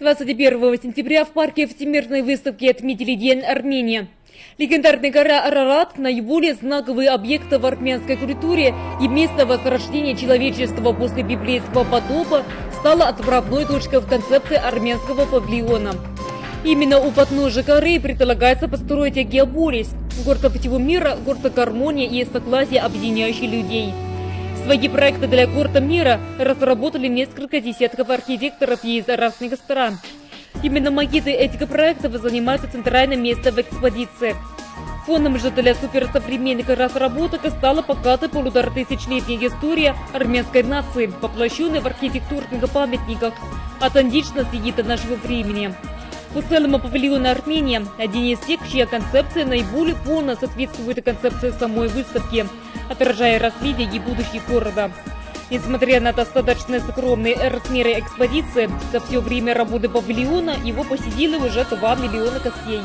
21 сентября в парке Всемирной выставки отметили День Армении. Легендарная гора Арарат – наиболее знаковый объект в армянской культуре и место возрождения человечества после библейского потопа стала отправной точкой в концепции армянского павильона. Именно у подножия горы предлагается построить Геоборис – город всего мира, город гармонии и согласия, объединяющий людей. Свои проекты для города мира разработали несколько десятков архитекторов из разных стран. Именно макеты этих проектов занимают центральное место в экспозиции. Фоном же для суперсовременных разработок стала богатая полуторатысячелетняя история армянской нации, воплощенная в архитектурных памятниках и до нашего времени. В целом павильон Армения – один из тех, чья концепция наиболее полно соответствует концепции самой выставки, отражая развитие и будущее города. Несмотря на достаточно скромные размеры экспозиции, за все время работы павильона его посетили уже 2 миллиона гостей.